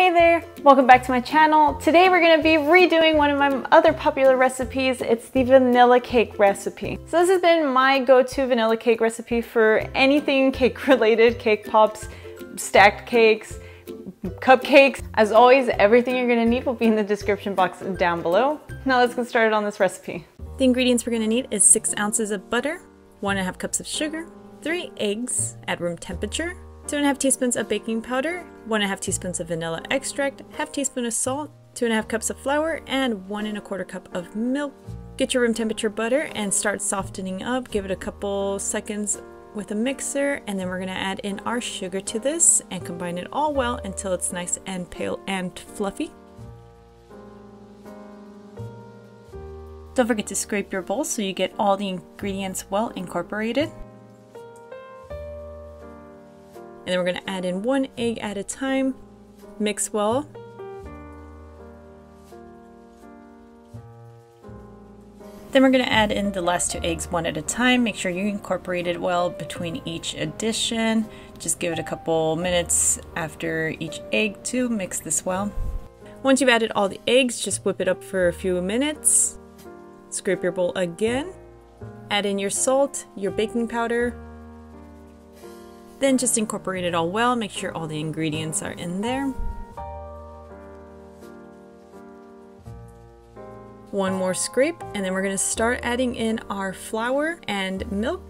Hey there, welcome back to my channel. Today we're gonna be redoing one of my other popular recipes. It's the vanilla cake recipe. So this has been my go-to vanilla cake recipe for anything cake related, cake pops, stacked cakes, cupcakes. As always, everything you're gonna need will be in the description box down below. Now let's get started on this recipe. The ingredients we're gonna need is six ounces of butter, one and a half cups of sugar, three eggs at room temperature, two and a half teaspoons of baking powder, one and a half teaspoons of vanilla extract, half teaspoon of salt, two and a half cups of flour, and one and a quarter cup of milk. Get your room temperature butter and start softening up. Give it a couple seconds with a mixer and then we're gonna add in our sugar to this and combine it all well until it's nice and pale and fluffy. Don't forget to scrape your bowl so you get all the ingredients well incorporated. Then we're gonna add in one egg at a time, mix well. Then we're gonna add in the last two eggs one at a time. Make sure you incorporate it well between each addition. Just give it a couple minutes after each egg to mix this well. Once you've added all the eggs, just whip it up for a few minutes. Scrape your bowl again. Add in your salt, your baking powder, then just incorporate it all well, make sure all the ingredients are in there. One more scrape, and then we're gonna start adding in our flour and milk.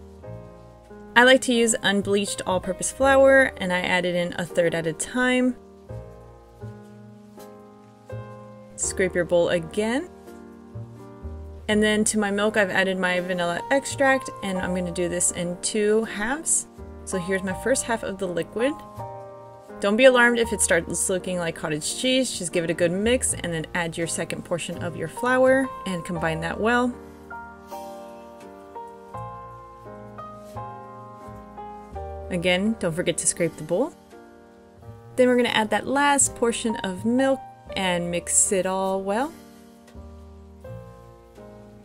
I like to use unbleached all-purpose flour, and I add it in a third at a time. Scrape your bowl again. And then to my milk, I've added my vanilla extract, and I'm gonna do this in two halves. So here's my first half of the liquid. Don't be alarmed if it starts looking like cottage cheese, just give it a good mix and then add your second portion of your flour and combine that well. Again, don't forget to scrape the bowl. Then we're to add that last portion of milk and mix it all well.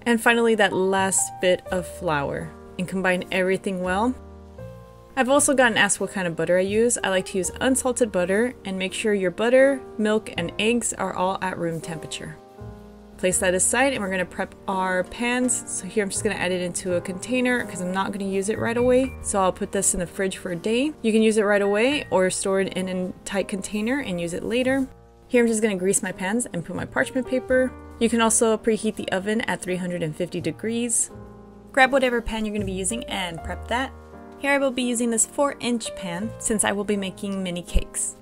And finally that last bit of flour and combine everything well. I've also gotten asked what kind of butter I use. I like to use unsalted butter and make sure your butter, milk, and eggs are all at room temperature. Place that aside and we're gonna prep our pans. So here I'm just gonna add it into a container because I'm not gonna use it right away. So I'll put this in the fridge for a day. You can use it right away or store it in a tight container and use it later. Here I'm just gonna grease my pans and put my parchment paper. You can also preheat the oven at 350 degrees. Grab whatever pan you're gonna be using and prep that. Here I will be using this 4 inch pan since I will be making mini cakes.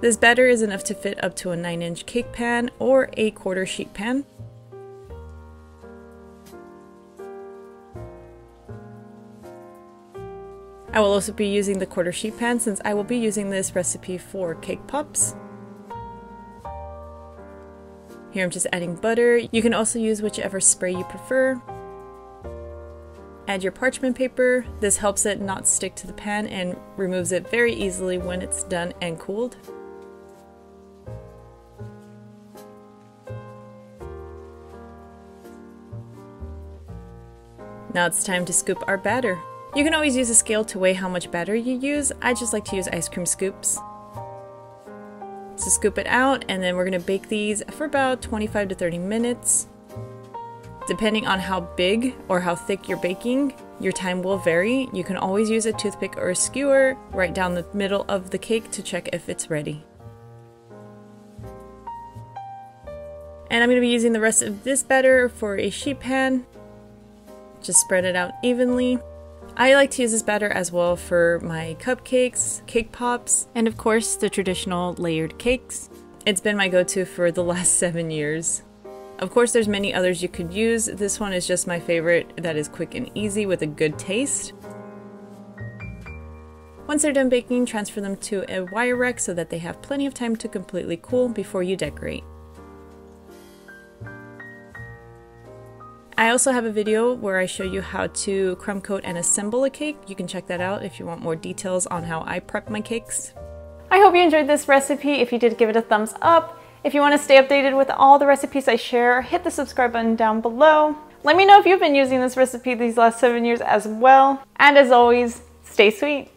This batter is enough to fit up to a 9 inch cake pan or a quarter sheet pan. I will also be using the quarter sheet pan since I will be using this recipe for cake pops. Here I'm just adding butter. You can also use whichever spray you prefer. Add your parchment paper. This helps it not stick to the pan and removes it very easily when it's done and cooled. Now it's time to scoop our batter. You can always use a scale to weigh how much batter you use. I just like to use ice cream scoops. So scoop it out and then we're gonna bake these for about 25 to 30 minutes. Depending on how big or how thick you're baking, your time will vary. You can always use a toothpick or a skewer right down the middle of the cake to check if it's ready. And I'm going to be using the rest of this batter for a sheet pan. Just spread it out evenly. I like to use this batter as well for my cupcakes, cake pops, and of course the traditional layered cakes. It's been my go-to for the last seven years. Of course, there's many others you could use. This one is just my favorite that is quick and easy with a good taste. Once they're done baking, transfer them to a wire rack so that they have plenty of time to completely cool before you decorate. I also have a video where I show you how to crumb coat and assemble a cake. You can check that out if you want more details on how I prep my cakes. I hope you enjoyed this recipe. If you did, give it a thumbs up. If you want to stay updated with all the recipes I share, hit the subscribe button down below. Let me know if you've been using this recipe these last seven years as well. And as always, stay sweet.